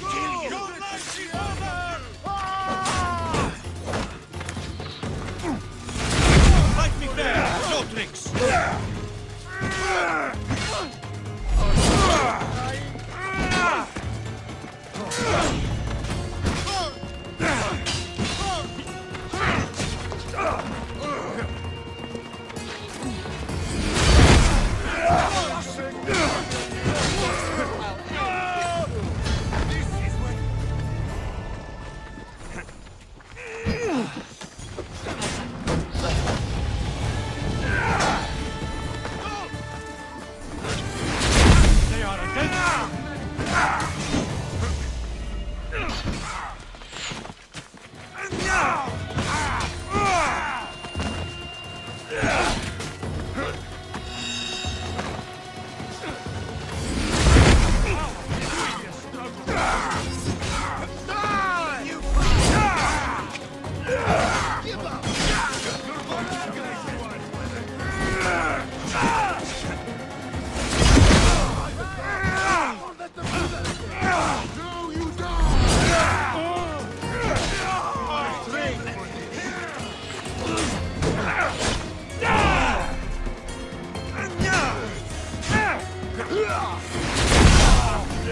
kill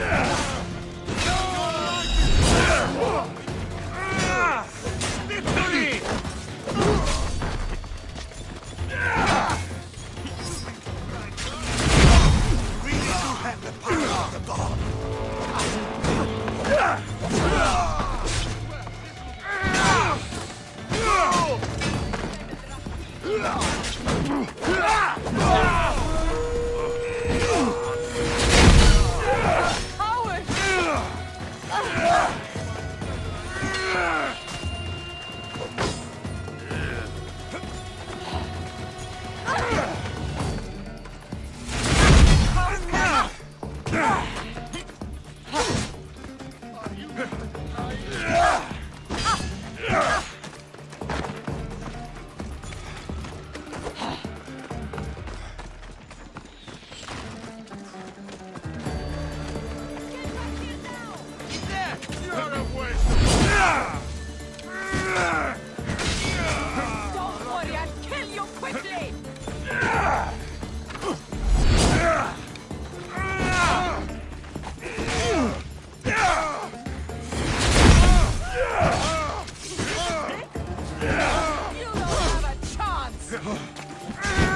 Yeah! Chance!